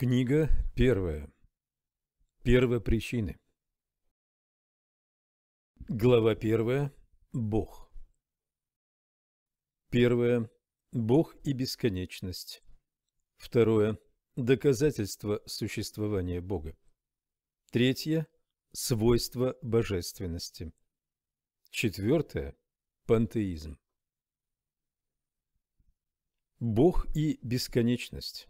Книга первая. Первопричины. Глава первая. Бог. Первое. Бог и бесконечность. Второе. Доказательство существования Бога. Третье. Свойства божественности. Четвертое. Пантеизм. Бог и бесконечность.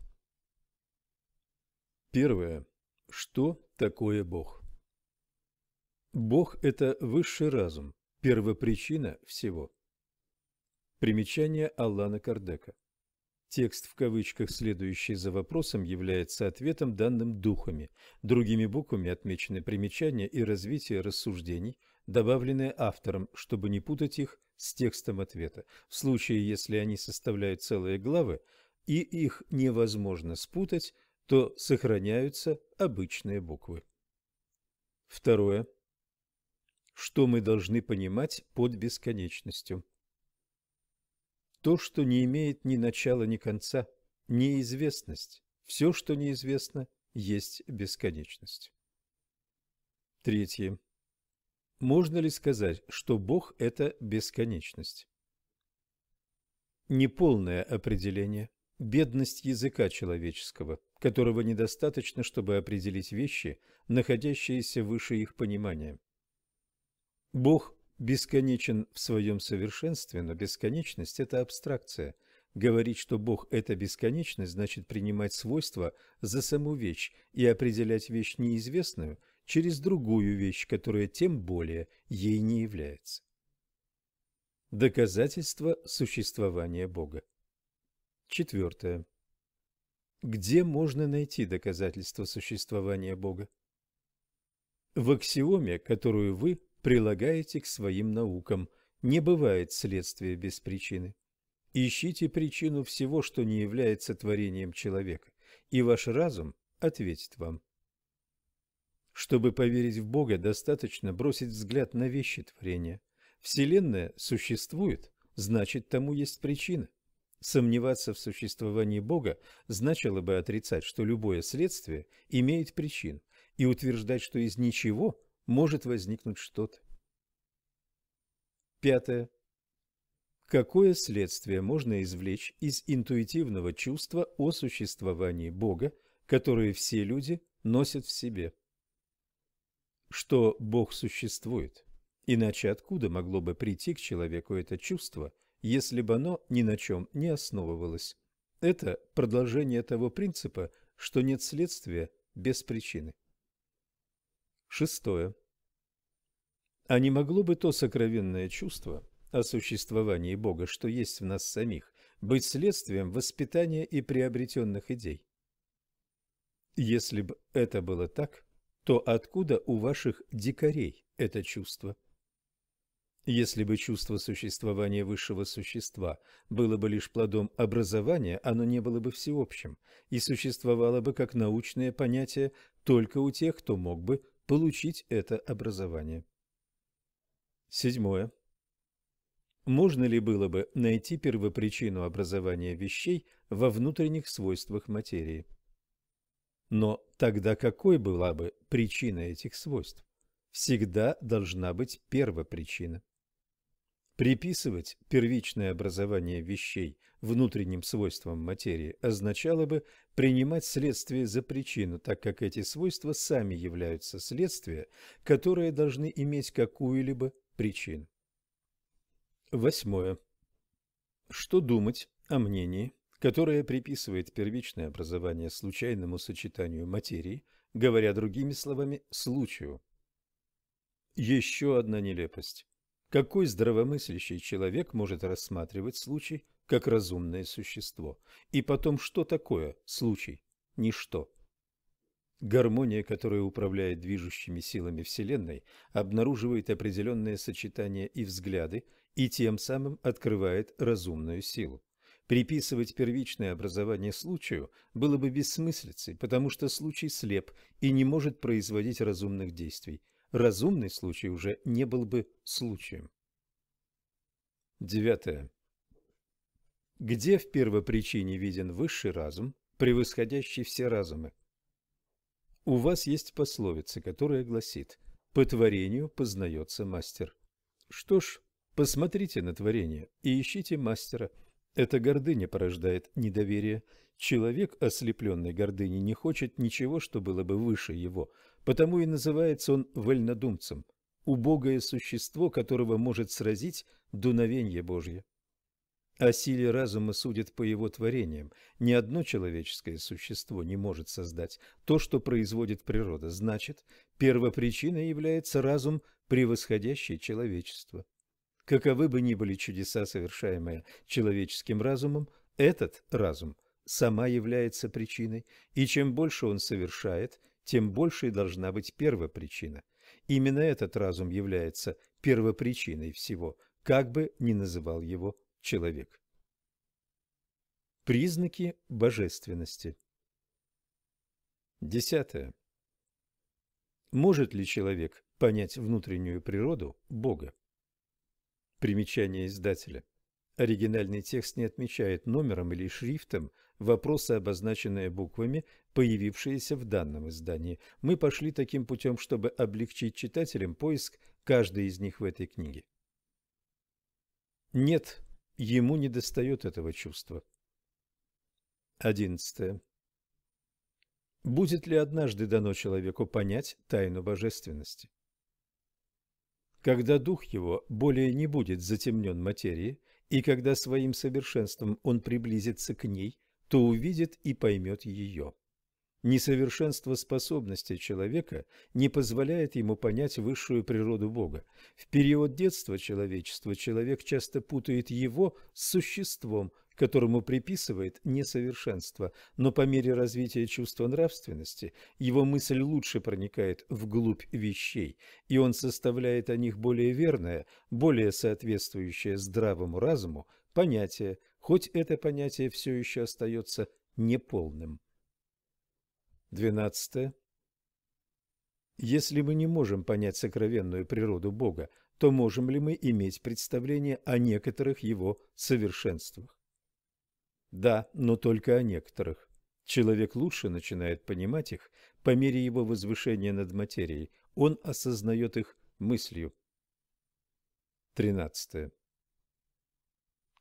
Первое. Что такое Бог? Бог – это высший разум, первопричина всего. Примечание Аллана Кардека. Текст в кавычках, следующий за вопросом, является ответом, данным духами. Другими буквами отмечены примечания и развитие рассуждений, добавленные автором, чтобы не путать их с текстом ответа. В случае, если они составляют целые главы, и их невозможно спутать – то сохраняются обычные буквы. Второе. Что мы должны понимать под бесконечностью? То, что не имеет ни начала, ни конца, неизвестность. Все, что неизвестно, есть бесконечность. Третье. Можно ли сказать, что Бог – это бесконечность? Неполное определение – бедность языка человеческого, которого недостаточно, чтобы определить вещи, находящиеся выше их понимания. Бог бесконечен в своем совершенстве, но бесконечность – это абстракция. Говорить, что Бог – это бесконечность, значит принимать свойства за саму вещь и определять вещь неизвестную через другую вещь, которая тем более ей не является. Доказательство существования Бога Четвертое. Где можно найти доказательства существования Бога? В аксиоме, которую вы прилагаете к своим наукам, не бывает следствия без причины. Ищите причину всего, что не является творением человека, и ваш разум ответит вам. Чтобы поверить в Бога, достаточно бросить взгляд на вещи творения. Вселенная существует, значит, тому есть причина. Сомневаться в существовании Бога значило бы отрицать, что любое следствие имеет причину, и утверждать, что из ничего может возникнуть что-то. Пятое. Какое следствие можно извлечь из интуитивного чувства о существовании Бога, которое все люди носят в себе? Что Бог существует, иначе откуда могло бы прийти к человеку это чувство – если бы оно ни на чем не основывалось. Это продолжение того принципа, что нет следствия без причины. Шестое. А не могло бы то сокровенное чувство о существовании Бога, что есть в нас самих, быть следствием воспитания и приобретенных идей? Если бы это было так, то откуда у ваших дикарей это чувство? Если бы чувство существования высшего существа было бы лишь плодом образования, оно не было бы всеобщим и существовало бы как научное понятие только у тех, кто мог бы получить это образование. Седьмое. Можно ли было бы найти первопричину образования вещей во внутренних свойствах материи? Но тогда какой была бы причина этих свойств? Всегда должна быть первопричина. Приписывать первичное образование вещей внутренним свойствам материи означало бы принимать следствие за причину, так как эти свойства сами являются следствия, которые должны иметь какую-либо причину. Восьмое. Что думать о мнении, которое приписывает первичное образование случайному сочетанию материи, говоря другими словами, случаю? Еще одна нелепость. Какой здравомыслящий человек может рассматривать случай как разумное существо? И потом, что такое случай? Ничто. Гармония, которая управляет движущими силами Вселенной, обнаруживает определенные сочетания и взгляды, и тем самым открывает разумную силу. Приписывать первичное образование случаю было бы бессмыслицей, потому что случай слеп и не может производить разумных действий разумный случай уже не был бы случаем. Девятое. Где в первопричине виден высший разум, превосходящий все разумы, У вас есть пословица, которая гласит «По творению познается мастер». Что ж, посмотрите на творение и ищите мастера. Эта гордыня порождает недоверие. Человек, ослепленный гордыней, не хочет ничего, что было бы выше его, потому и называется он вольнодумцем, убогое существо, которого может сразить дуновенье Божье. О силе разума судят по его творениям. Ни одно человеческое существо не может создать то, что производит природа. Значит, первопричиной является разум, превосходящий человечество. Каковы бы ни были чудеса, совершаемые человеческим разумом, этот разум сама является причиной, и чем больше он совершает, тем больше должна быть первопричина. Именно этот разум является первопричиной всего, как бы ни называл его человек. Признаки божественности Десятое. Может ли человек понять внутреннюю природу Бога? Примечание издателя. Оригинальный текст не отмечает номером или шрифтом вопросы, обозначенные буквами, появившиеся в данном издании. Мы пошли таким путем, чтобы облегчить читателям поиск каждой из них в этой книге. Нет Ему недостает этого чувства. Одиннадцатое. Будет ли однажды дано человеку понять тайну божественности? Когда дух его более не будет затемнен материей, и когда своим совершенством он приблизится к ней, то увидит и поймет ее. Несовершенство способностей человека не позволяет ему понять высшую природу Бога. В период детства человечества человек часто путает его с существом, которому приписывает несовершенство, но по мере развития чувства нравственности его мысль лучше проникает вглубь вещей, и он составляет о них более верное, более соответствующее здравому разуму понятие, хоть это понятие все еще остается неполным. Двенадцатое. Если мы не можем понять сокровенную природу Бога, то можем ли мы иметь представление о некоторых его совершенствах? Да, но только о некоторых. Человек лучше начинает понимать их по мере его возвышения над материей. Он осознает их мыслью. Тринадцатое.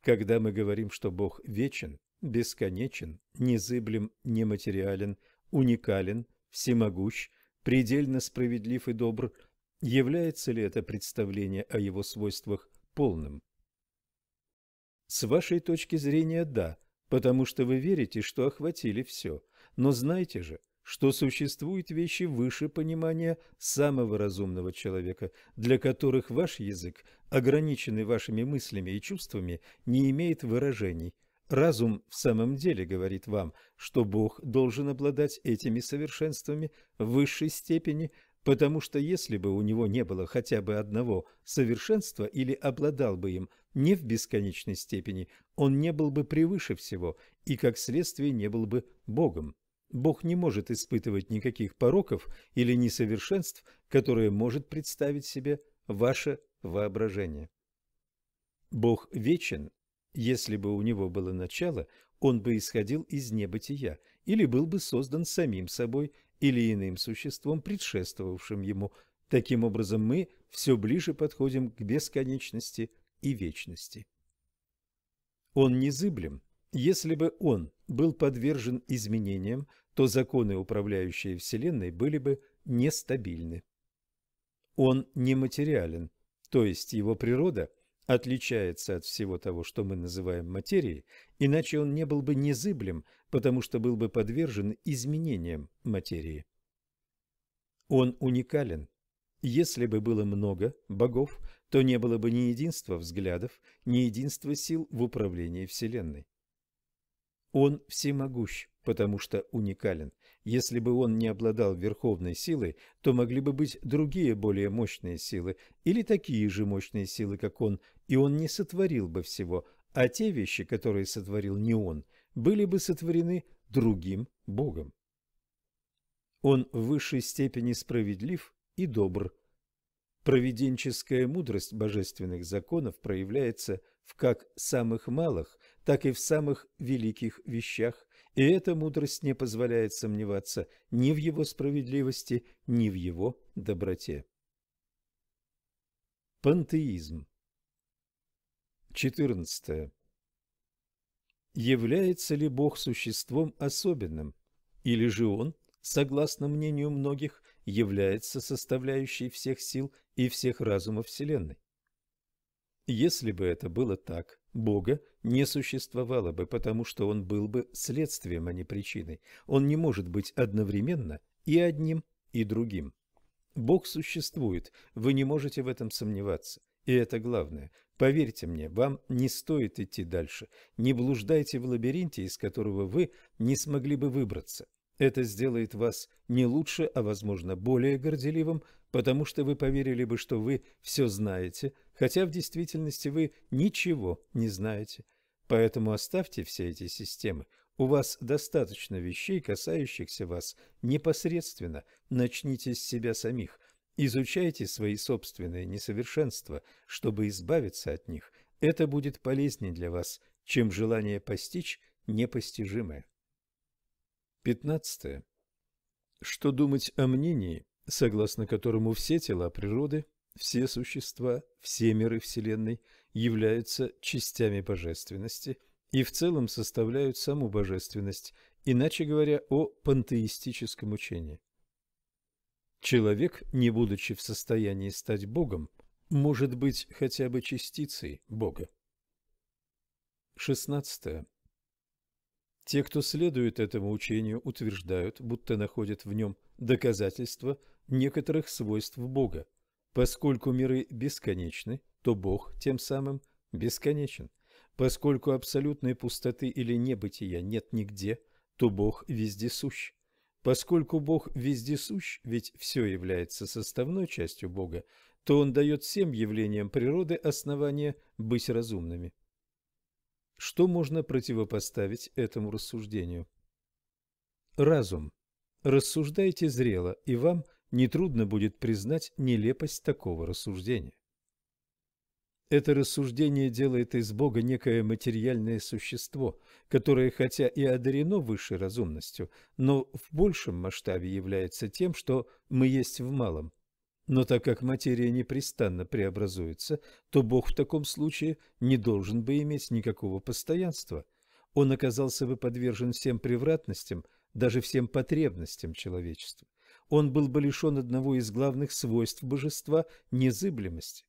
Когда мы говорим, что Бог вечен, бесконечен, незыблем, нематериален, уникален, всемогущ, предельно справедлив и добр, является ли это представление о его свойствах полным? С вашей точки зрения – да, потому что вы верите, что охватили все. Но знайте же, что существуют вещи выше понимания самого разумного человека, для которых ваш язык, ограниченный вашими мыслями и чувствами, не имеет выражений – Разум в самом деле говорит вам, что Бог должен обладать этими совершенствами в высшей степени, потому что если бы у него не было хотя бы одного совершенства или обладал бы им не в бесконечной степени, он не был бы превыше всего и, как следствие, не был бы Богом. Бог не может испытывать никаких пороков или несовершенств, которые может представить себе ваше воображение. Бог вечен если бы у него было начало, он бы исходил из небытия или был бы создан самим собой или иным существом, предшествовавшим ему. Таким образом, мы все ближе подходим к бесконечности и вечности. Он незыблем. Если бы он был подвержен изменениям, то законы, управляющие Вселенной, были бы нестабильны. Он нематериален, то есть его природа – отличается от всего того, что мы называем материей, иначе он не был бы незыблем, потому что был бы подвержен изменениям материи. Он уникален. Если бы было много богов, то не было бы ни единства взглядов, ни единства сил в управлении Вселенной. Он всемогущ, потому что уникален. Если бы он не обладал верховной силой, то могли бы быть другие более мощные силы или такие же мощные силы, как он, и он не сотворил бы всего, а те вещи, которые сотворил не он, были бы сотворены другим Богом. Он в высшей степени справедлив и добр. Провиденческая мудрость божественных законов проявляется в как самых малых, так и в самых великих вещах, и эта мудрость не позволяет сомневаться ни в его справедливости, ни в его доброте. Пантеизм 14. Является ли Бог существом особенным, или же Он, согласно мнению многих, является составляющей всех сил и всех разумов Вселенной? Если бы это было так, Бога не существовало бы, потому что Он был бы следствием, а не причиной. Он не может быть одновременно и одним, и другим. Бог существует, вы не можете в этом сомневаться. И это главное. Поверьте мне, вам не стоит идти дальше. Не блуждайте в лабиринте, из которого вы не смогли бы выбраться. Это сделает вас не лучше, а, возможно, более горделивым, потому что вы поверили бы, что вы все знаете, хотя в действительности вы ничего не знаете. Поэтому оставьте все эти системы. У вас достаточно вещей, касающихся вас непосредственно. Начните с себя самих. Изучайте свои собственные несовершенства, чтобы избавиться от них. Это будет полезнее для вас, чем желание постичь непостижимое. 15. Что думать о мнении, согласно которому все тела природы, все существа, все миры Вселенной являются частями божественности и в целом составляют саму божественность, иначе говоря, о пантеистическом учении. Человек, не будучи в состоянии стать Богом, может быть хотя бы частицей Бога. 16. Те, кто следует этому учению, утверждают, будто находят в нем доказательства некоторых свойств Бога. Поскольку миры бесконечны, то Бог тем самым бесконечен. Поскольку абсолютной пустоты или небытия нет нигде, то Бог вездесущ. Поскольку Бог вездесущ, ведь все является составной частью Бога, то Он дает всем явлениям природы основания быть разумными. Что можно противопоставить этому рассуждению? Разум. Рассуждайте зрело, и вам нетрудно будет признать нелепость такого рассуждения. Это рассуждение делает из Бога некое материальное существо, которое хотя и одарено высшей разумностью, но в большем масштабе является тем, что мы есть в малом – но так как материя непрестанно преобразуется, то Бог в таком случае не должен бы иметь никакого постоянства. Он оказался бы подвержен всем превратностям, даже всем потребностям человечества. Он был бы лишен одного из главных свойств божества – незыблемости.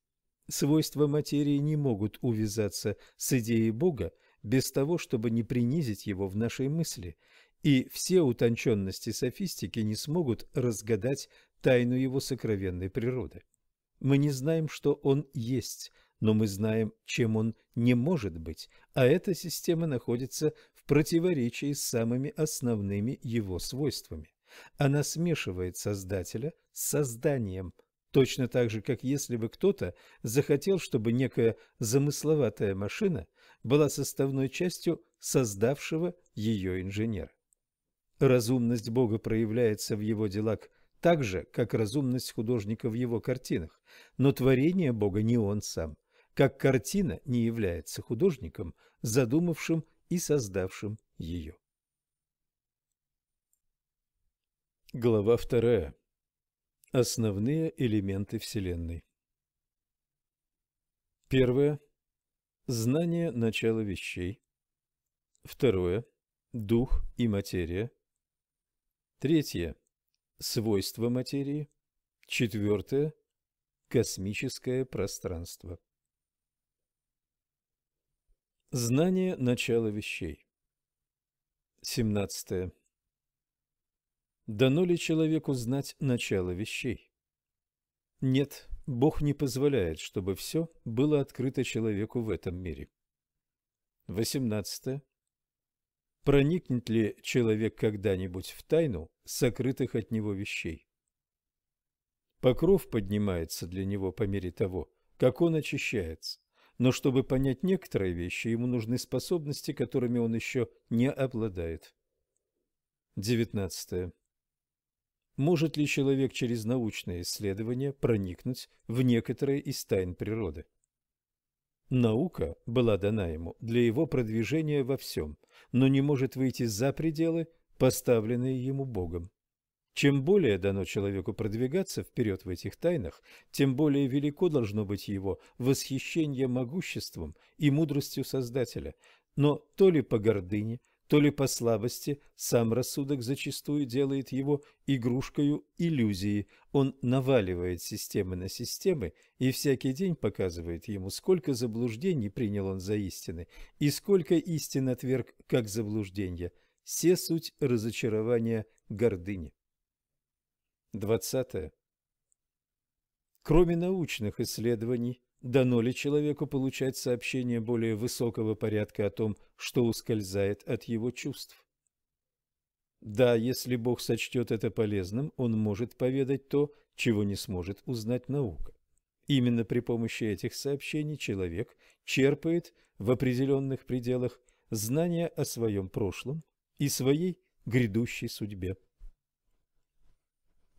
Свойства материи не могут увязаться с идеей Бога без того, чтобы не принизить его в нашей мысли, и все утонченности софистики не смогут разгадать тайну его сокровенной природы. Мы не знаем, что он есть, но мы знаем, чем он не может быть, а эта система находится в противоречии с самыми основными его свойствами. Она смешивает Создателя с созданием, точно так же, как если бы кто-то захотел, чтобы некая замысловатая машина была составной частью создавшего ее инженера. Разумность Бога проявляется в его делах так же, как разумность художника в его картинах, но творение Бога не он сам, как картина не является художником, задумавшим и создавшим ее. Глава вторая. Основные элементы Вселенной. Первое. Знание начала вещей. Второе. Дух и материя. Третье свойства материи. Четвертое – космическое пространство. Знание начала вещей. Семнадцатое. Дано ли человеку знать начало вещей? Нет, Бог не позволяет, чтобы все было открыто человеку в этом мире. Восемнадцатое. Проникнет ли человек когда-нибудь в тайну сокрытых от него вещей? Покров поднимается для него по мере того, как он очищается. Но чтобы понять некоторые вещи, ему нужны способности, которыми он еще не обладает. 19. Может ли человек через научное исследование проникнуть в некоторые из тайн природы? Наука была дана ему для его продвижения во всем, но не может выйти за пределы, поставленные ему Богом. Чем более дано человеку продвигаться вперед в этих тайнах, тем более велико должно быть его восхищение могуществом и мудростью Создателя. Но то ли по гордыне, то ли по слабости сам рассудок зачастую делает его игрушкою иллюзии. Он наваливает системы на системы и всякий день показывает ему, сколько заблуждений принял он за истины и сколько истин отверг как заблуждения. Все суть разочарования гордыни. 20. Кроме научных исследований, дано ли человеку получать сообщения более высокого порядка о том, что ускользает от его чувств? Да, если Бог сочтет это полезным, он может поведать то, чего не сможет узнать наука. Именно при помощи этих сообщений человек черпает в определенных пределах знания о своем прошлом и своей грядущей судьбе.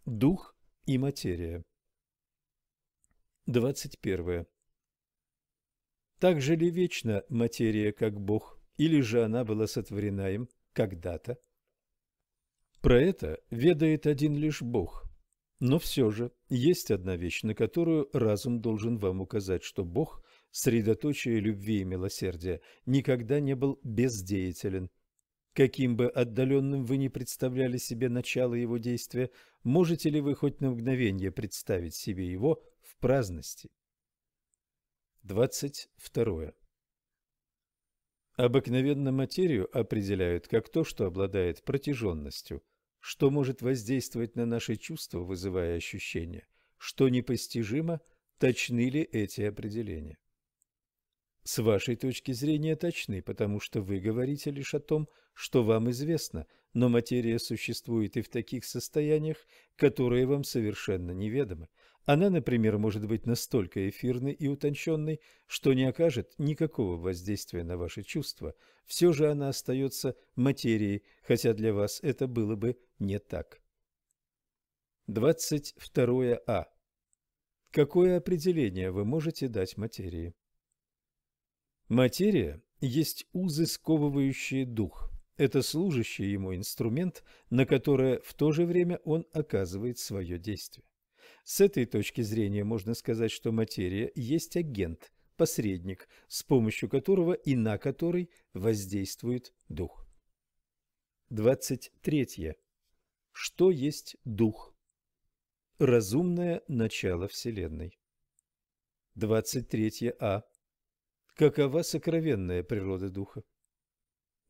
Дух и материя. 21. Так же ли вечна материя, как Бог, или же она была сотворена им когда-то? Про это ведает один лишь Бог. Но все же есть одна вещь, на которую разум должен вам указать, что Бог, средоточие любви и милосердия, никогда не был бездеятелен – Каким бы отдаленным вы ни представляли себе начало его действия, можете ли вы хоть на мгновение представить себе его в праздности? 22. Обыкновенно материю определяют как то, что обладает протяженностью, что может воздействовать на наши чувства, вызывая ощущения, что непостижимо, точны ли эти определения. С вашей точки зрения точны, потому что вы говорите лишь о том, что вам известно, но материя существует и в таких состояниях, которые вам совершенно неведомы. Она, например, может быть настолько эфирной и утонченной, что не окажет никакого воздействия на ваши чувства. Все же она остается материей, хотя для вас это было бы не так. 22 А. Какое определение вы можете дать материи? Материя есть узы, сковывающие дух. Это служащий ему инструмент, на которое в то же время он оказывает свое действие. С этой точки зрения можно сказать, что материя есть агент, посредник, с помощью которого и на который воздействует дух. 23. Что есть дух? Разумное начало Вселенной. 23 А. Какова сокровенная природа духа?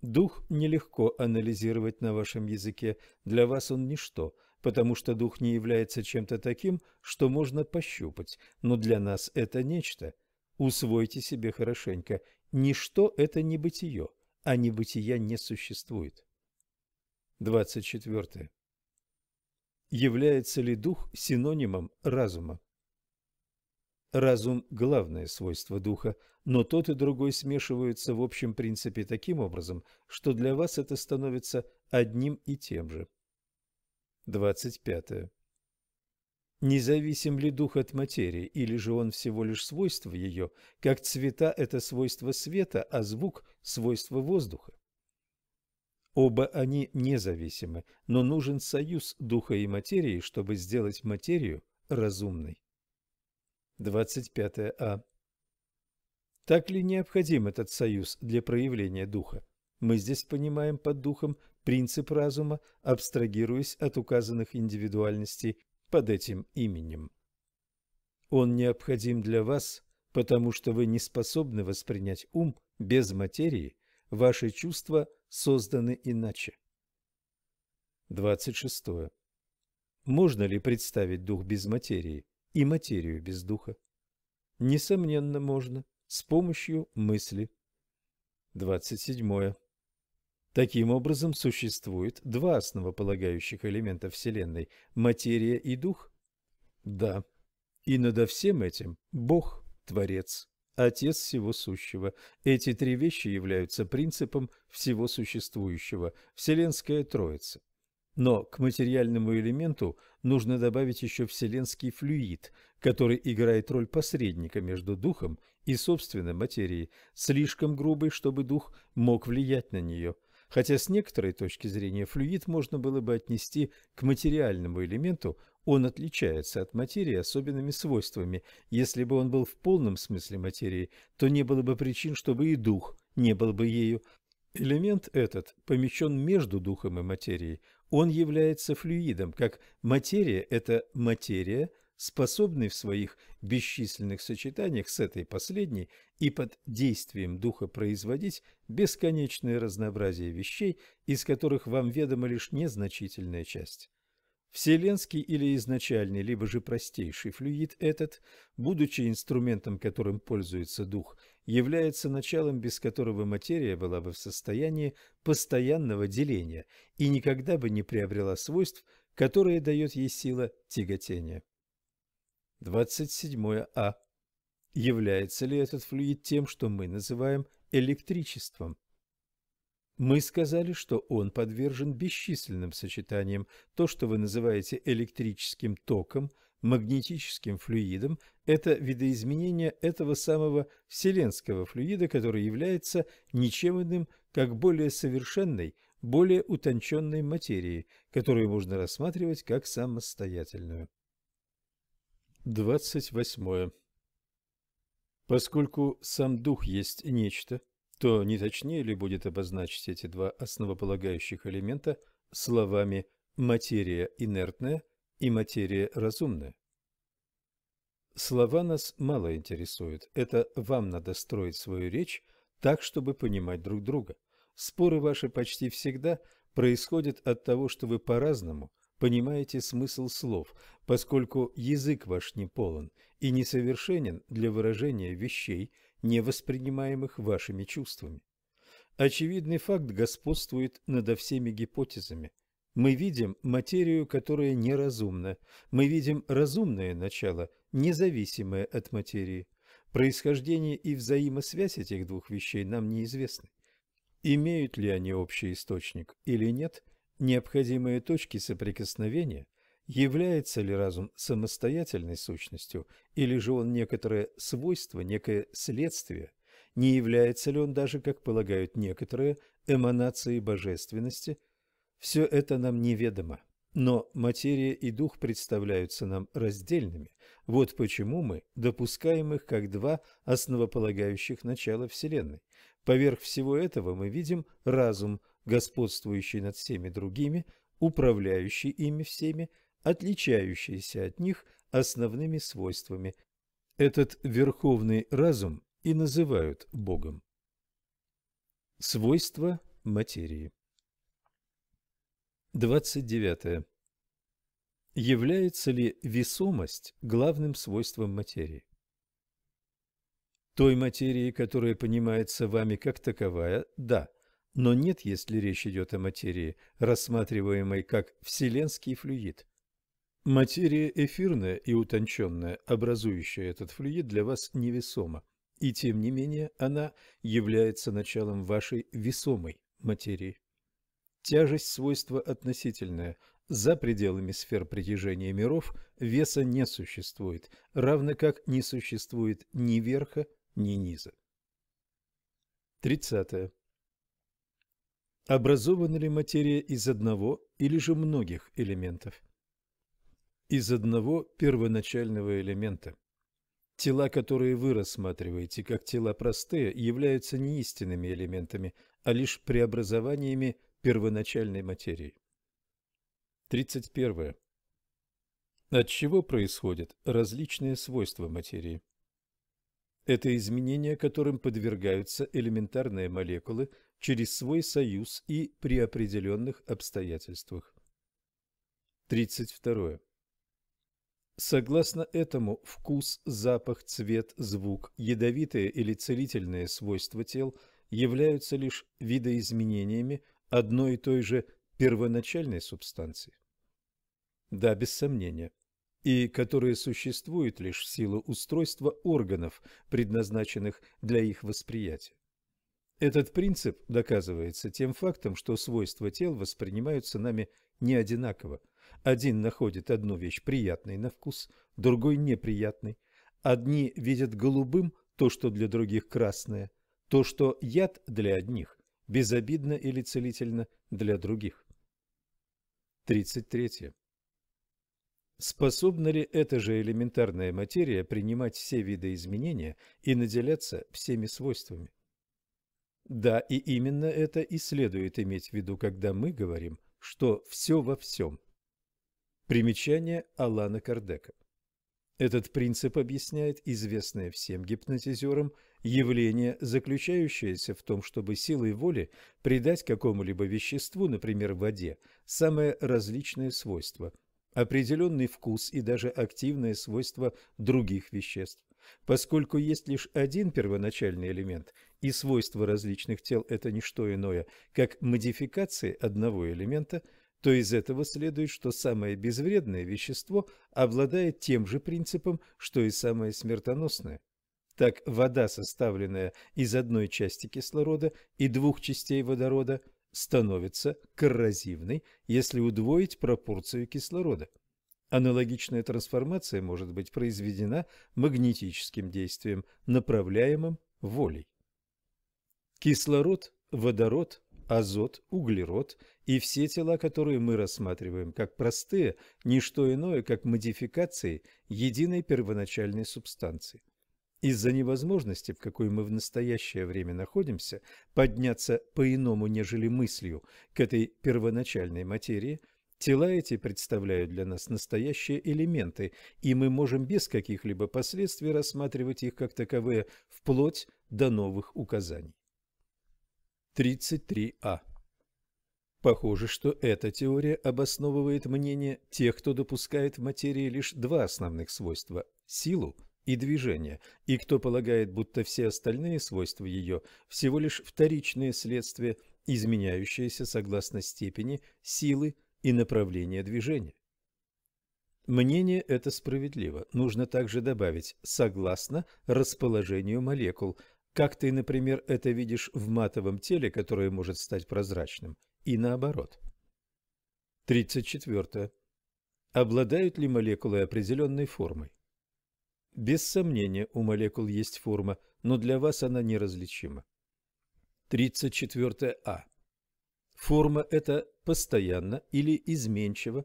Дух нелегко анализировать на вашем языке, для вас он ничто, потому что дух не является чем-то таким, что можно пощупать, но для нас это нечто. Усвойте себе хорошенько, ничто – это не бытие, а небытия не существует. 24. Является ли дух синонимом разума? Разум – главное свойство духа, но тот и другой смешиваются в общем принципе таким образом, что для вас это становится одним и тем же. 25. Независим ли дух от материи, или же он всего лишь свойство ее, как цвета – это свойство света, а звук – свойство воздуха? Оба они независимы, но нужен союз духа и материи, чтобы сделать материю разумной. 25 А. Так ли необходим этот союз для проявления духа? Мы здесь понимаем под духом принцип разума, абстрагируясь от указанных индивидуальностей под этим именем. Он необходим для вас, потому что вы не способны воспринять ум без материи, ваши чувства созданы иначе. 26. Можно ли представить дух без материи? и материю без духа? Несомненно, можно, с помощью мысли. 27. Таким образом, существует два основополагающих элемента Вселенной – материя и дух? Да. И надо всем этим Бог, Творец, Отец всего сущего. Эти три вещи являются принципом всего существующего, Вселенская Троица. Но к материальному элементу нужно добавить еще вселенский флюид, который играет роль посредника между духом и собственной материей, слишком грубой, чтобы дух мог влиять на нее. Хотя с некоторой точки зрения флюид можно было бы отнести к материальному элементу, он отличается от материи особенными свойствами. Если бы он был в полном смысле материи, то не было бы причин, чтобы и дух не был бы ею. Элемент этот помещен между духом и материей. Он является флюидом, как материя – это материя, способный в своих бесчисленных сочетаниях с этой последней и под действием духа производить бесконечное разнообразие вещей, из которых вам ведома лишь незначительная часть. Вселенский или изначальный, либо же простейший флюид этот, будучи инструментом, которым пользуется дух, является началом, без которого материя была бы в состоянии постоянного деления и никогда бы не приобрела свойств, которые дает ей сила тяготения. 27а. Является ли этот флюид тем, что мы называем электричеством? Мы сказали, что он подвержен бесчисленным сочетаниям. То, что вы называете электрическим током, магнетическим флюидом, это видоизменение этого самого вселенского флюида, который является ничем иным, как более совершенной, более утонченной материей, которую можно рассматривать как самостоятельную. 28. Поскольку сам дух есть нечто, то не точнее ли будет обозначить эти два основополагающих элемента словами «материя инертная» и «материя разумная»? Слова нас мало интересуют. Это вам надо строить свою речь так, чтобы понимать друг друга. Споры ваши почти всегда происходят от того, что вы по-разному понимаете смысл слов, поскольку язык ваш не полон и несовершенен для выражения вещей, не воспринимаемых вашими чувствами. Очевидный факт господствует над всеми гипотезами. Мы видим материю, которая неразумна. Мы видим разумное начало, независимое от материи. Происхождение и взаимосвязь этих двух вещей нам неизвестны. Имеют ли они общий источник или нет, необходимые точки соприкосновения Является ли разум самостоятельной сущностью, или же он некоторое свойство, некое следствие? Не является ли он даже, как полагают некоторые, эманацией божественности? Все это нам неведомо. Но материя и дух представляются нам раздельными. Вот почему мы допускаем их как два основополагающих начала Вселенной. Поверх всего этого мы видим разум, господствующий над всеми другими, управляющий ими всеми, отличающиеся от них основными свойствами. Этот верховный разум и называют Богом. Свойства материи 29. Является ли весомость главным свойством материи? Той материи, которая понимается вами как таковая, да, но нет, если речь идет о материи, рассматриваемой как вселенский флюид. Материя эфирная и утонченная, образующая этот флюид, для вас невесома, и тем не менее она является началом вашей весомой материи. Тяжесть свойства относительная. За пределами сфер притяжения миров веса не существует, равно как не существует ни верха, ни низа. 30. Образована ли материя из одного или же многих элементов? из одного первоначального элемента. Тела, которые вы рассматриваете как тела простые, являются не истинными элементами, а лишь преобразованиями первоначальной материи. 31. От чего происходят различные свойства материи? Это изменения, которым подвергаются элементарные молекулы через свой союз и при определенных обстоятельствах. 32. Согласно этому, вкус, запах, цвет, звук, ядовитые или целительные свойства тел являются лишь видоизменениями одной и той же первоначальной субстанции. Да, без сомнения. И которые существуют лишь в силу устройства органов, предназначенных для их восприятия. Этот принцип доказывается тем фактом, что свойства тел воспринимаются нами не одинаково. Один находит одну вещь приятной на вкус, другой неприятной. Одни видят голубым то, что для других красное, то, что яд для одних, безобидно или целительно для других. 33. Способна ли эта же элементарная материя принимать все виды изменения и наделяться всеми свойствами? Да, и именно это и следует иметь в виду, когда мы говорим, что все во всем. Примечание Алана Кардека. Этот принцип объясняет известное всем гипнотизерам явление, заключающееся в том, чтобы силой воли придать какому-либо веществу, например, воде, самое различное свойство, определенный вкус и даже активное свойство других веществ. Поскольку есть лишь один первоначальный элемент, и свойства различных тел – это не что иное, как модификации одного элемента, то из этого следует, что самое безвредное вещество обладает тем же принципом, что и самое смертоносное. Так вода, составленная из одной части кислорода и двух частей водорода, становится коррозивной, если удвоить пропорцию кислорода. Аналогичная трансформация может быть произведена магнетическим действием, направляемым волей. Кислород, водород, азот, углерод и все тела, которые мы рассматриваем как простые, не что иное, как модификации единой первоначальной субстанции. Из-за невозможности, в какой мы в настоящее время находимся, подняться по-иному, нежели мыслью, к этой первоначальной материи – Тела эти представляют для нас настоящие элементы, и мы можем без каких-либо последствий рассматривать их как таковые вплоть до новых указаний. 33а. Похоже, что эта теория обосновывает мнение тех, кто допускает в материи лишь два основных свойства – силу и движение, и кто полагает, будто все остальные свойства ее всего лишь вторичные следствия, изменяющиеся согласно степени силы и направление движения. Мнение это справедливо. Нужно также добавить «согласно расположению молекул», как ты, например, это видишь в матовом теле, которое может стать прозрачным, и наоборот. 34. Обладают ли молекулы определенной формой? Без сомнения, у молекул есть форма, но для вас она неразличима. 34а. Форма эта постоянно или изменчива.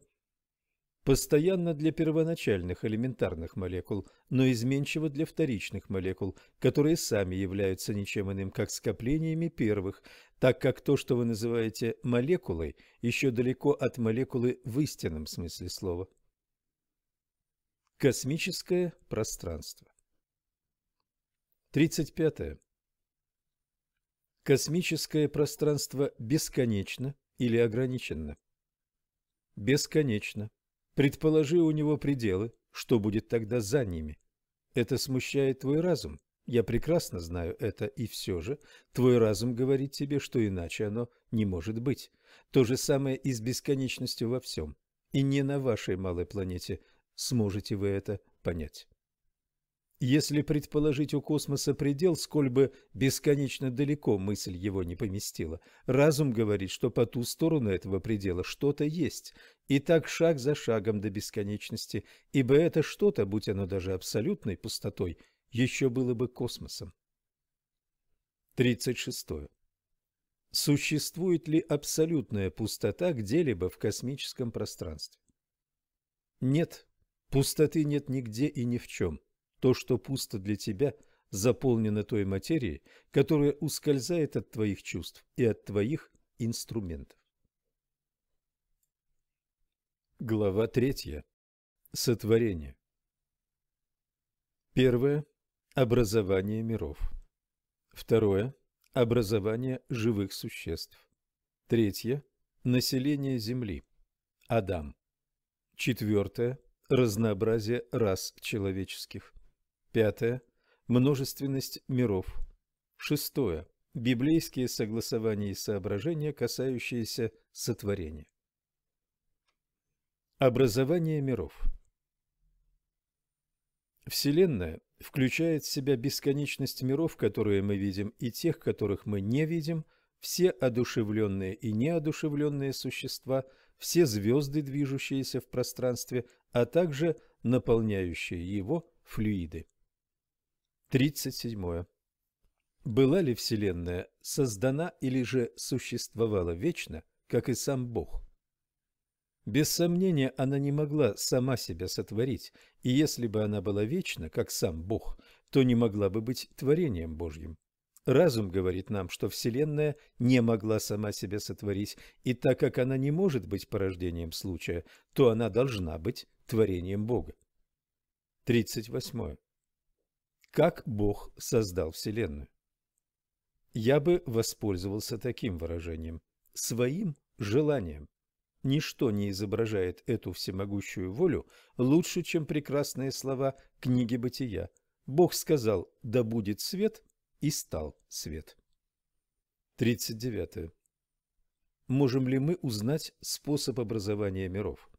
Постоянно для первоначальных элементарных молекул, но изменчиво для вторичных молекул, которые сами являются ничем иным, как скоплениями первых, так как то, что вы называете молекулой, еще далеко от молекулы в истинном смысле слова. Космическое пространство 35. Космическое пространство бесконечно или ограниченно? Бесконечно. Предположи у него пределы, что будет тогда за ними? Это смущает твой разум. Я прекрасно знаю это, и все же твой разум говорит тебе, что иначе оно не может быть. То же самое и с бесконечностью во всем. И не на вашей малой планете сможете вы это понять. Если предположить у космоса предел, сколь бы бесконечно далеко мысль его не поместила, разум говорит, что по ту сторону этого предела что-то есть, и так шаг за шагом до бесконечности, ибо это что-то, будь оно даже абсолютной пустотой, еще было бы космосом. 36. Существует ли абсолютная пустота где-либо в космическом пространстве? Нет, пустоты нет нигде и ни в чем. То, что пусто для тебя, заполнено той материей, которая ускользает от твоих чувств и от твоих инструментов. Глава третья. Сотворение. Первое. Образование миров. Второе. Образование живых существ. Третье. Население Земли. Адам. Четвертое. Разнообразие рас человеческих. Пятое. Множественность миров. Шестое. Библейские согласования и соображения, касающиеся сотворения. Образование миров. Вселенная включает в себя бесконечность миров, которые мы видим, и тех, которых мы не видим, все одушевленные и неодушевленные существа, все звезды, движущиеся в пространстве, а также наполняющие его флюиды. 37. Была ли Вселенная создана или же существовала вечно, как и сам Бог? Без сомнения, она не могла сама себя сотворить, и если бы она была вечна, как сам Бог, то не могла бы быть творением Божьим. Разум говорит нам, что Вселенная не могла сама себя сотворить, и так как она не может быть порождением случая, то она должна быть творением Бога. 38. Как Бог создал Вселенную? Я бы воспользовался таким выражением – своим желанием. Ничто не изображает эту всемогущую волю лучше, чем прекрасные слова книги Бытия. Бог сказал «Да будет свет», и стал свет. 39. Можем ли мы узнать способ образования миров?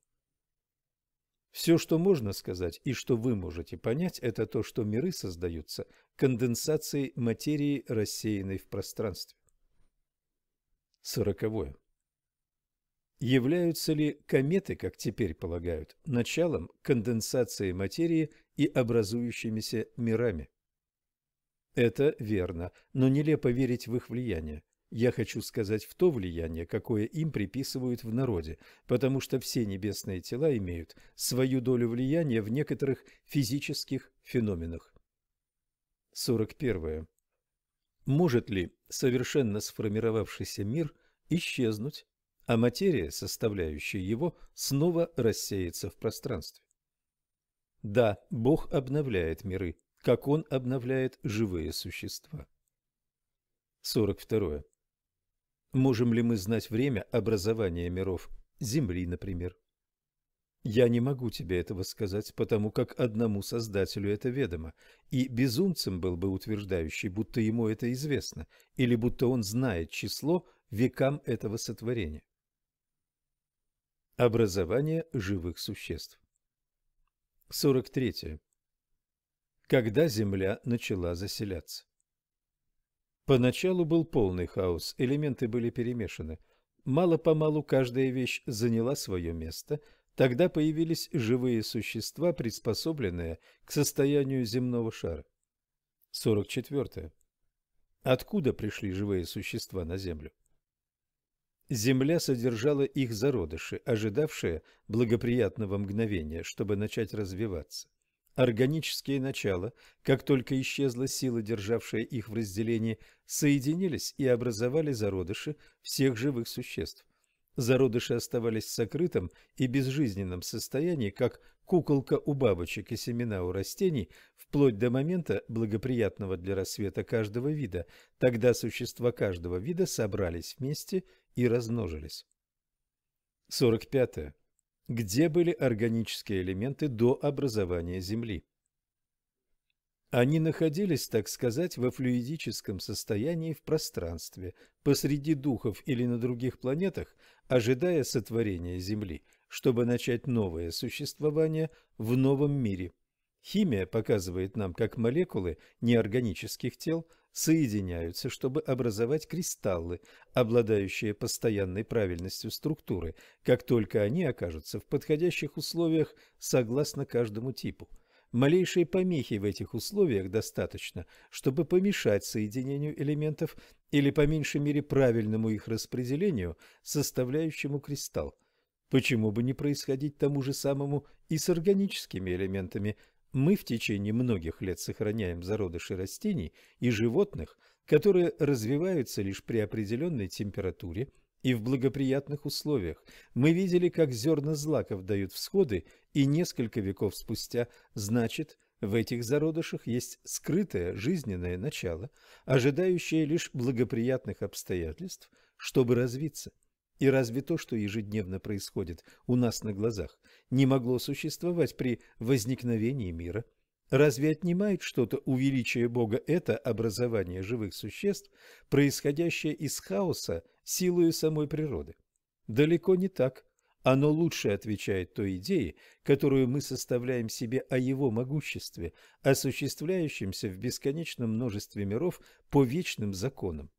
Все, что можно сказать и что вы можете понять, это то, что миры создаются конденсацией материи, рассеянной в пространстве. Сороковое. Являются ли кометы, как теперь полагают, началом конденсации материи и образующимися мирами? Это верно, но нелепо верить в их влияние. Я хочу сказать в то влияние, какое им приписывают в народе, потому что все небесные тела имеют свою долю влияния в некоторых физических феноменах. 41. Может ли совершенно сформировавшийся мир исчезнуть а материя, составляющая его, снова рассеется в пространстве. Да, Бог обновляет миры, как Он обновляет живые существа. 42. Можем ли мы знать время образования миров, Земли, например? Я не могу тебе этого сказать, потому как одному Создателю это ведомо, и безумцем был бы утверждающий, будто ему это известно, или будто он знает число векам этого сотворения. Образование живых существ. 43. Когда Земля начала заселяться? Поначалу был полный хаос, элементы были перемешаны. Мало-помалу каждая вещь заняла свое место, тогда появились живые существа, приспособленные к состоянию земного шара. 44. Откуда пришли живые существа на Землю? Земля содержала их зародыши, ожидавшие благоприятного мгновения, чтобы начать развиваться. Органические начала, как только исчезла сила, державшая их в разделении, соединились и образовали зародыши всех живых существ. Зародыши оставались в сокрытом и безжизненном состоянии, как куколка у бабочек и семена у растений, вплоть до момента благоприятного для рассвета каждого вида. Тогда существа каждого вида собрались вместе и размножились. 45. Где были органические элементы до образования Земли? Они находились, так сказать, во флюидическом состоянии в пространстве, посреди духов или на других планетах, ожидая сотворения Земли, чтобы начать новое существование в новом мире. Химия показывает нам, как молекулы неорганических тел соединяются, чтобы образовать кристаллы, обладающие постоянной правильностью структуры, как только они окажутся в подходящих условиях согласно каждому типу. Малейшие помехи в этих условиях достаточно, чтобы помешать соединению элементов или по меньшей мере правильному их распределению, составляющему кристалл. Почему бы не происходить тому же самому и с органическими элементами? Мы в течение многих лет сохраняем зародыши растений и животных, которые развиваются лишь при определенной температуре – и в благоприятных условиях. Мы видели, как зерна злаков дают всходы, и несколько веков спустя, значит, в этих зародышах есть скрытое жизненное начало, ожидающее лишь благоприятных обстоятельств, чтобы развиться. И разве то, что ежедневно происходит у нас на глазах, не могло существовать при возникновении мира – Разве отнимает что-то у Бога это образование живых существ, происходящее из хаоса силою самой природы? Далеко не так. Оно лучше отвечает той идее, которую мы составляем себе о его могуществе, осуществляющемся в бесконечном множестве миров по вечным законам.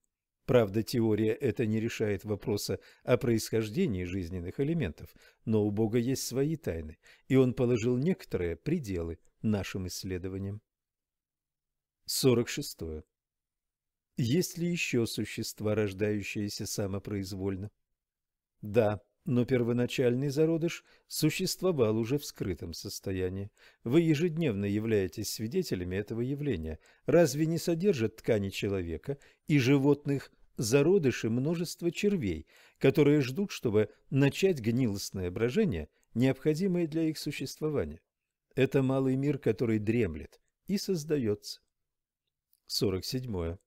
Правда, теория это не решает вопроса о происхождении жизненных элементов, но у Бога есть свои тайны, и Он положил некоторые пределы нашим исследованиям. 46. Есть ли еще существа, рождающиеся самопроизвольно? Да, но первоначальный зародыш существовал уже в скрытом состоянии. Вы ежедневно являетесь свидетелями этого явления. Разве не содержат ткани человека и животных зародыши множество червей, которые ждут, чтобы начать гнилостное брожение, необходимое для их существования? Это малый мир, который дремлет и создается. 47.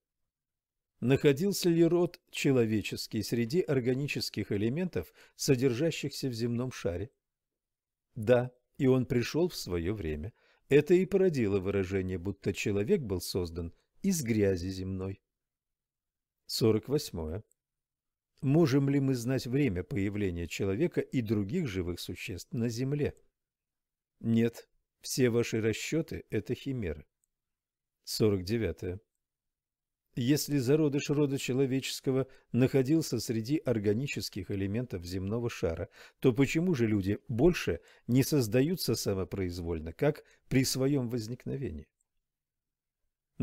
Находился ли род человеческий среди органических элементов, содержащихся в земном шаре? Да, и он пришел в свое время. Это и породило выражение, будто человек был создан из грязи земной. 48. Можем ли мы знать время появления человека и других живых существ на Земле? Нет, все ваши расчеты – это химеры. 49. Если зародыш рода человеческого находился среди органических элементов земного шара, то почему же люди больше не создаются самопроизвольно, как при своем возникновении?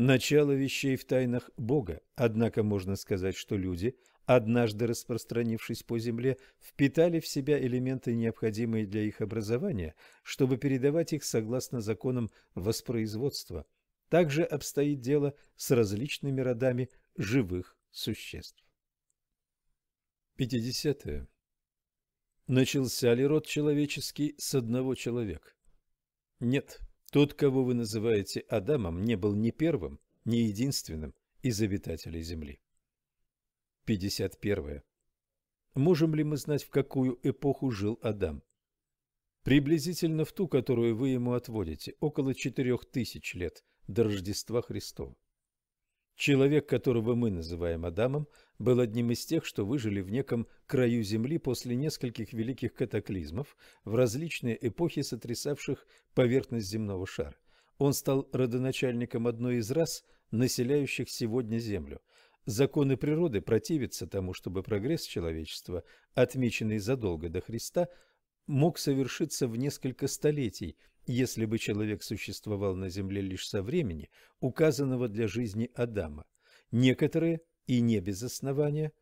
Начало вещей в тайнах Бога, однако можно сказать, что люди, однажды распространившись по земле, впитали в себя элементы, необходимые для их образования, чтобы передавать их согласно законам воспроизводства – также обстоит дело с различными родами живых существ. 50. -е. Начался ли род человеческий с одного человека? Нет, тот, кого вы называете Адамом, не был ни первым, ни единственным из обитателей Земли. 51. Можем ли мы знать, в какую эпоху жил Адам? Приблизительно в ту, которую вы ему отводите, около четырех тысяч лет до Рождества Христова. Человек, которого мы называем Адамом, был одним из тех, что выжили в неком краю Земли после нескольких великих катаклизмов в различные эпохи, сотрясавших поверхность земного шара. Он стал родоначальником одной из рас, населяющих сегодня Землю. Законы природы противятся тому, чтобы прогресс человечества, отмеченный задолго до Христа, мог совершиться в несколько столетий, если бы человек существовал на земле лишь со времени, указанного для жизни Адама. Некоторые, и не без основания,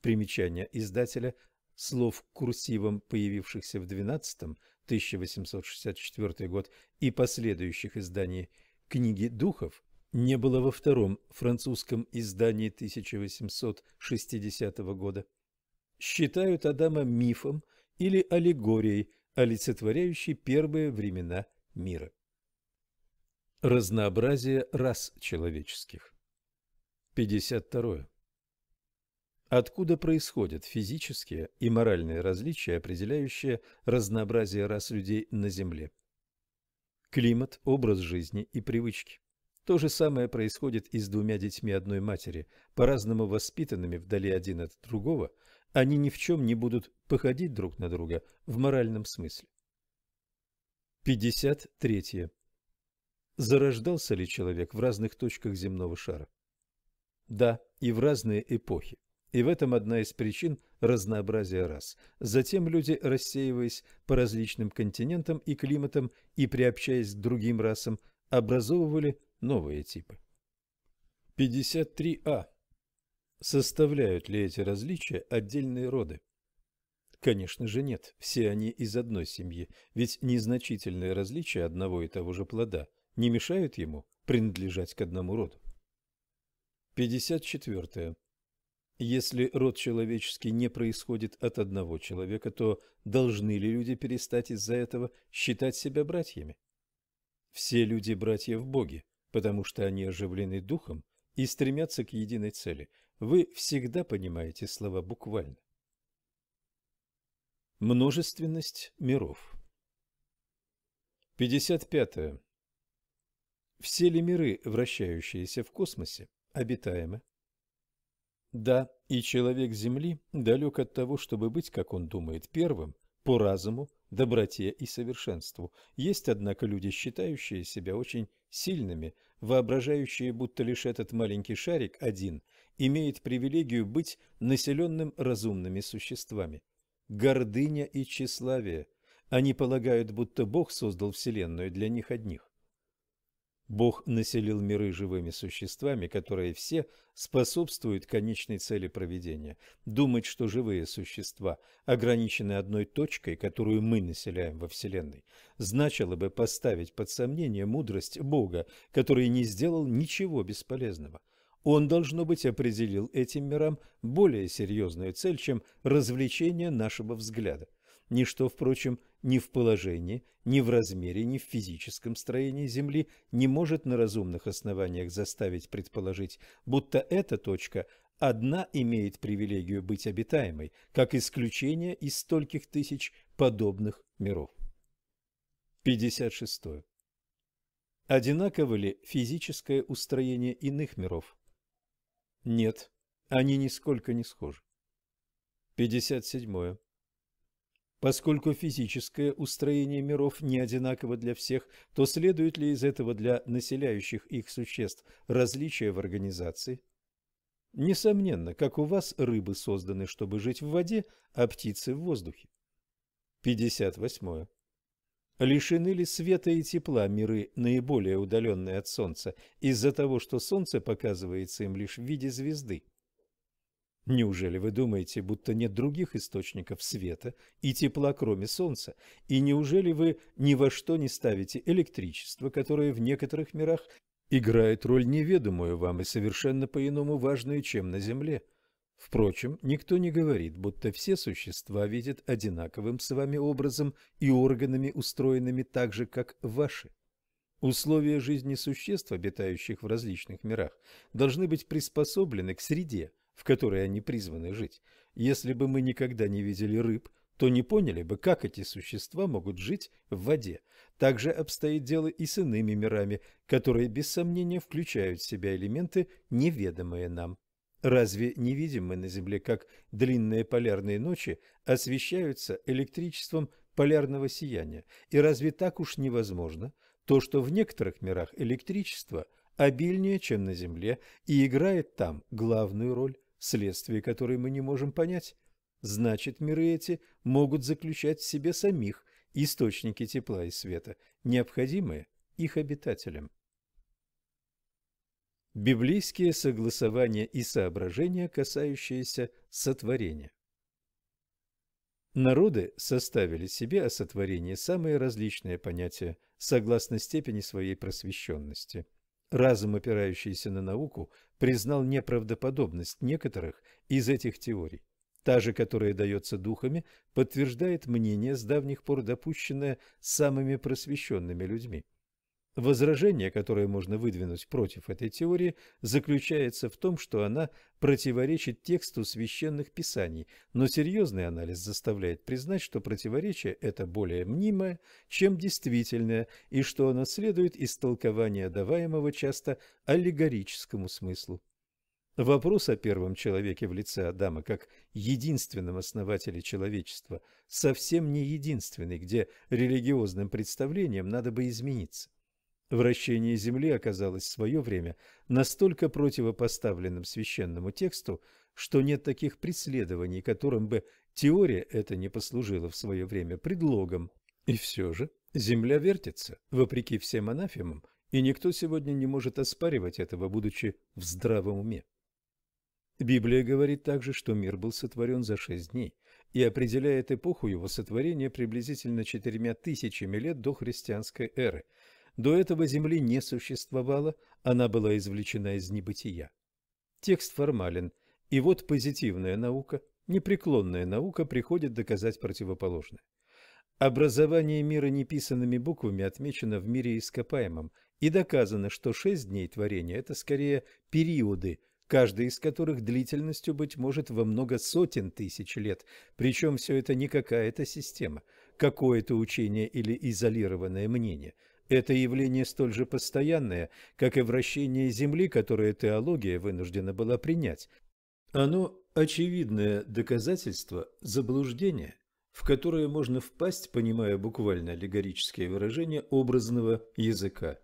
примечание издателя, слов курсивом, появившихся в 12 1864 год и последующих изданий книги духов, не было во втором французском издании 1860 года. Считают Адама мифом или аллегорией, олицетворяющей первые времена мира. Разнообразие рас человеческих. 52. Откуда происходят физические и моральные различия, определяющие разнообразие рас людей на Земле? Климат, образ жизни и привычки. То же самое происходит и с двумя детьми одной матери, по-разному воспитанными вдали один от другого, они ни в чем не будут походить друг на друга в моральном смысле. 53. Зарождался ли человек в разных точках земного шара? Да, и в разные эпохи. И в этом одна из причин разнообразия рас. Затем люди, рассеиваясь по различным континентам и климатам и приобщаясь к другим расам, образовывали новые типы. 53а. Составляют ли эти различия отдельные роды? Конечно же нет, все они из одной семьи, ведь незначительные различия одного и того же плода не мешают ему принадлежать к одному роду. 54. Если род человеческий не происходит от одного человека, то должны ли люди перестать из-за этого считать себя братьями? Все люди братья в Боге, потому что они оживлены духом и стремятся к единой цели. Вы всегда понимаете слова буквально. Множественность миров 55. Все ли миры, вращающиеся в космосе, обитаемы? Да, и человек Земли далек от того, чтобы быть, как он думает, первым по разуму, доброте и совершенству. Есть, однако, люди, считающие себя очень сильными, воображающие, будто лишь этот маленький шарик один имеет привилегию быть населенным разумными существами. Гордыня и тщеславие. Они полагают, будто Бог создал Вселенную для них одних. Бог населил миры живыми существами, которые все способствуют конечной цели проведения. Думать, что живые существа ограничены одной точкой, которую мы населяем во Вселенной, значило бы поставить под сомнение мудрость Бога, который не сделал ничего бесполезного. Он, должно быть, определил этим мирам более серьезную цель, чем развлечение нашего взгляда. Ничто, впрочем, ни в положении, ни в размере, ни в физическом строении Земли не может на разумных основаниях заставить предположить, будто эта точка одна имеет привилегию быть обитаемой, как исключение из стольких тысяч подобных миров. 56. Одинаково ли физическое устроение иных миров? Нет, они нисколько не схожи. 57. Поскольку физическое устроение миров не одинаково для всех, то следует ли из этого для населяющих их существ различия в организации? Несомненно, как у вас рыбы созданы, чтобы жить в воде, а птицы в воздухе. 58. Лишены ли света и тепла миры, наиболее удаленные от Солнца, из-за того, что Солнце показывается им лишь в виде звезды? Неужели вы думаете, будто нет других источников света и тепла, кроме Солнца? И неужели вы ни во что не ставите электричество, которое в некоторых мирах играет роль неведомую вам и совершенно по-иному важную, чем на Земле? Впрочем, никто не говорит, будто все существа видят одинаковым с вами образом и органами, устроенными так же, как ваши. Условия жизни существ, обитающих в различных мирах, должны быть приспособлены к среде, в которой они призваны жить. Если бы мы никогда не видели рыб, то не поняли бы, как эти существа могут жить в воде. Так же обстоит дело и с иными мирами, которые без сомнения включают в себя элементы, неведомые нам. Разве не видим мы на Земле, как длинные полярные ночи освещаются электричеством полярного сияния? И разве так уж невозможно то, что в некоторых мирах электричество обильнее, чем на Земле, и играет там главную роль? следствие которой мы не можем понять, значит миры эти могут заключать в себе самих источники тепла и света, необходимые их обитателям. Библейские согласования и соображения, касающиеся сотворения. Народы составили себе о сотворении самые различные понятия согласно степени своей просвещенности. Разум, опирающийся на науку, признал неправдоподобность некоторых из этих теорий. Та же, которая дается духами, подтверждает мнение, с давних пор допущенное самыми просвещенными людьми. Возражение, которое можно выдвинуть против этой теории, заключается в том, что она противоречит тексту священных писаний, но серьезный анализ заставляет признать, что противоречие это более мнимое, чем действительное, и что оно следует из толкования даваемого часто аллегорическому смыслу. Вопрос о первом человеке в лице Адама как единственном основателе человечества совсем не единственный, где религиозным представлениям надо бы измениться. Вращение Земли оказалось в свое время настолько противопоставленным священному тексту, что нет таких преследований, которым бы теория эта не послужила в свое время предлогом. И все же Земля вертится, вопреки всем анафемам, и никто сегодня не может оспаривать этого, будучи в здравом уме. Библия говорит также, что мир был сотворен за шесть дней и определяет эпоху его сотворения приблизительно четырьмя тысячами лет до христианской эры – до этого Земли не существовало, она была извлечена из небытия. Текст формален, и вот позитивная наука, непреклонная наука приходит доказать противоположное. Образование мира неписанными буквами отмечено в мире ископаемом, и доказано, что шесть дней творения – это скорее периоды, каждый из которых длительностью, быть может, во много сотен тысяч лет, причем все это не какая-то система, какое-то учение или изолированное мнение – это явление столь же постоянное, как и вращение Земли, которое теология вынуждена была принять. Оно – очевидное доказательство заблуждения, в которое можно впасть, понимая буквально аллегорические выражения образного языка.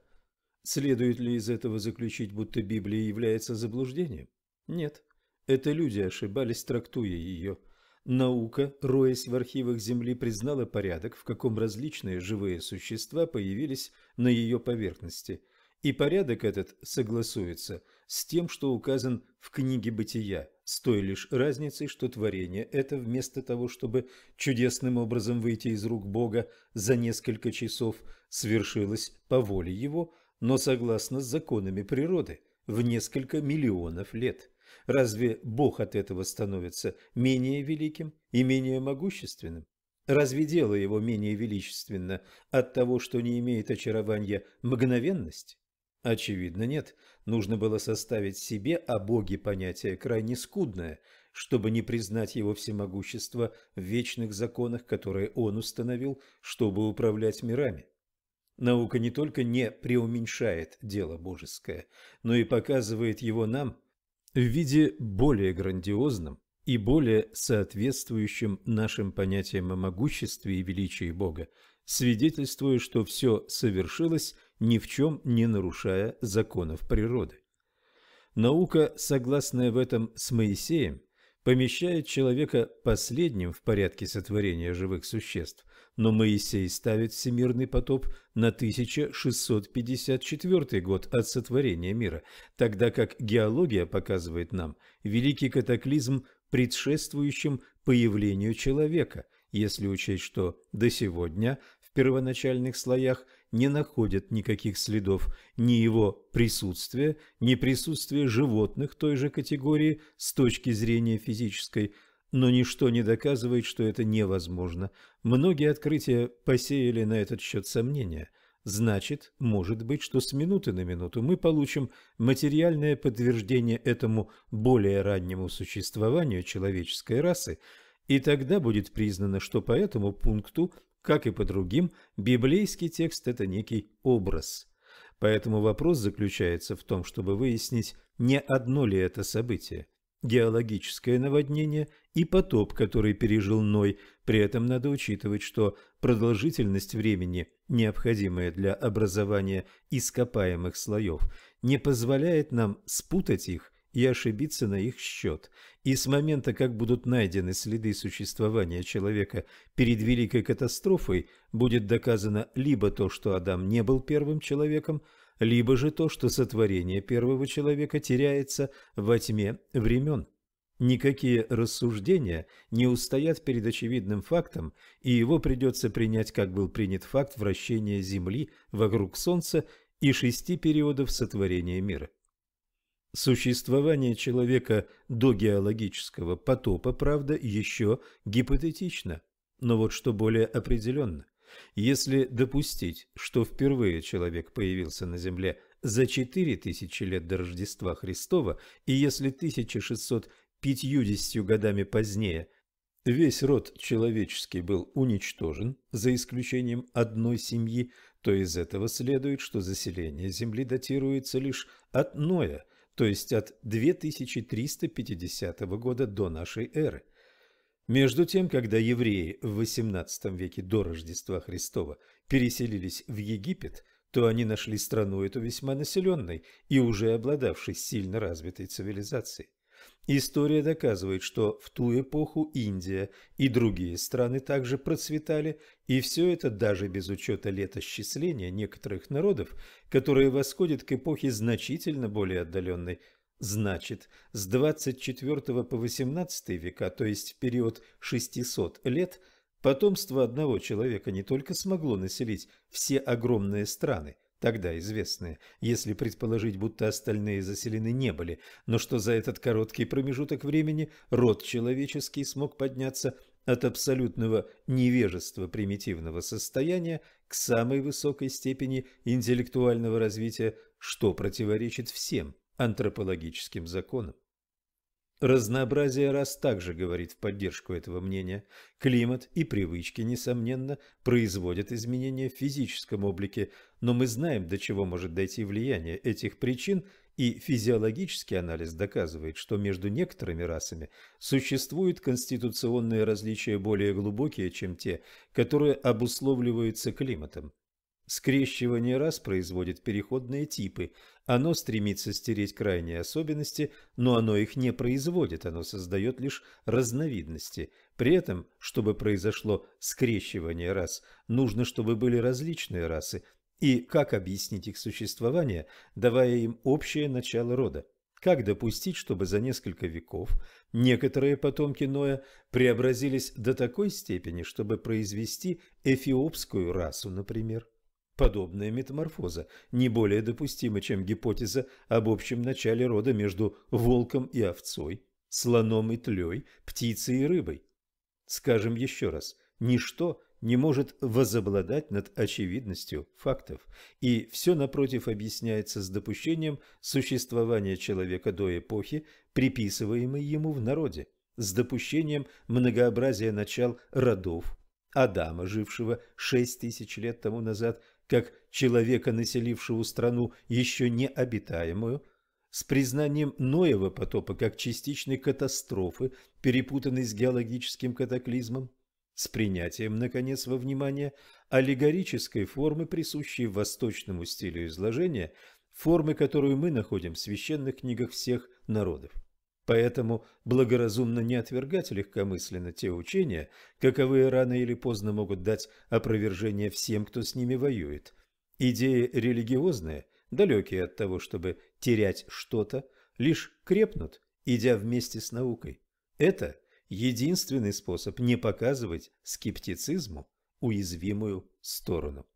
Следует ли из этого заключить, будто Библия является заблуждением? Нет, это люди ошибались, трактуя ее. Наука, роясь в архивах Земли, признала порядок, в каком различные живые существа появились на ее поверхности. И порядок этот согласуется с тем, что указан в книге «Бытия», с той лишь разницей, что творение это вместо того, чтобы чудесным образом выйти из рук Бога за несколько часов, свершилось по воле Его, но согласно с законами природы, в несколько миллионов лет. Разве Бог от этого становится менее великим и менее могущественным? Разве дело его менее величественно от того, что не имеет очарования мгновенности? Очевидно, нет. Нужно было составить себе о Боге понятие крайне скудное, чтобы не признать его всемогущество в вечных законах, которые он установил, чтобы управлять мирами. Наука не только не преуменьшает дело божеское, но и показывает его нам в виде более грандиозном и более соответствующим нашим понятиям о могуществе и величии Бога, свидетельствуя, что все совершилось – ни в чем не нарушая законов природы. Наука, согласная в этом с Моисеем, помещает человека последним в порядке сотворения живых существ, но Моисей ставит всемирный потоп на 1654 год от сотворения мира, тогда как геология показывает нам великий катаклизм предшествующим появлению человека, если учесть, что до сегодня в первоначальных слоях не находят никаких следов ни его присутствия, ни присутствия животных той же категории с точки зрения физической, но ничто не доказывает, что это невозможно. Многие открытия посеяли на этот счет сомнения. Значит, может быть, что с минуты на минуту мы получим материальное подтверждение этому более раннему существованию человеческой расы, и тогда будет признано, что по этому пункту как и по другим, библейский текст – это некий образ. Поэтому вопрос заключается в том, чтобы выяснить, не одно ли это событие – геологическое наводнение и потоп, который пережил Ной. При этом надо учитывать, что продолжительность времени, необходимая для образования ископаемых слоев, не позволяет нам спутать их и ошибиться на их счет. И с момента, как будут найдены следы существования человека перед великой катастрофой, будет доказано либо то, что Адам не был первым человеком, либо же то, что сотворение первого человека теряется во тьме времен. Никакие рассуждения не устоят перед очевидным фактом, и его придется принять, как был принят факт вращения Земли вокруг Солнца и шести периодов сотворения мира. Существование человека до геологического потопа, правда, еще гипотетично. Но вот что более определенно. Если допустить, что впервые человек появился на Земле за 4000 лет до Рождества Христова, и если 1650 годами позднее весь род человеческий был уничтожен, за исключением одной семьи, то из этого следует, что заселение Земли датируется лишь от Ноя – то есть от 2350 года до нашей эры. Между тем, когда евреи в XVIII веке до Рождества Христова переселились в Египет, то они нашли страну эту весьма населенной и уже обладавшей сильно развитой цивилизацией. История доказывает, что в ту эпоху Индия и другие страны также процветали, и все это даже без учета летосчисления некоторых народов, которые восходят к эпохе значительно более отдаленной. Значит, с 24 по 18 века, то есть в период 600 лет, потомство одного человека не только смогло населить все огромные страны – тогда известные, если предположить, будто остальные заселены не были, но что за этот короткий промежуток времени род человеческий смог подняться от абсолютного невежества примитивного состояния к самой высокой степени интеллектуального развития, что противоречит всем антропологическим законам. Разнообразие рас также говорит в поддержку этого мнения. Климат и привычки, несомненно, производят изменения в физическом облике, но мы знаем, до чего может дойти влияние этих причин, и физиологический анализ доказывает, что между некоторыми расами существуют конституционные различия более глубокие, чем те, которые обусловливаются климатом. Скрещивание рас производит переходные типы. Оно стремится стереть крайние особенности, но оно их не производит, оно создает лишь разновидности. При этом, чтобы произошло скрещивание рас, нужно, чтобы были различные расы. И как объяснить их существование, давая им общее начало рода? Как допустить, чтобы за несколько веков некоторые потомки Ноя преобразились до такой степени, чтобы произвести эфиопскую расу, например? Подобная метаморфоза не более допустима, чем гипотеза об общем начале рода между волком и овцой, слоном и тлей, птицей и рыбой. Скажем еще раз, ничто не может возобладать над очевидностью фактов, и все напротив объясняется с допущением существования человека до эпохи, приписываемой ему в народе, с допущением многообразия начал родов, Адама, жившего шесть тысяч лет тому назад, как человека, населившего страну еще необитаемую, с признанием Ноева потопа как частичной катастрофы, перепутанной с геологическим катаклизмом, с принятием, наконец, во внимание аллегорической формы, присущей восточному стилю изложения, формы, которую мы находим в священных книгах всех народов. Поэтому благоразумно не отвергать легкомысленно те учения, каковые рано или поздно могут дать опровержение всем, кто с ними воюет. Идеи религиозные, далекие от того, чтобы терять что-то, лишь крепнут, идя вместе с наукой. Это единственный способ не показывать скептицизму уязвимую сторону.